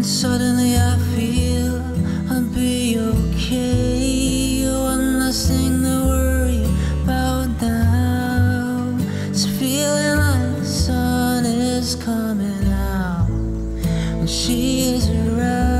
And suddenly I feel I'll be okay. One less thing to worry about now. It's feeling like the sun is coming out when she is around.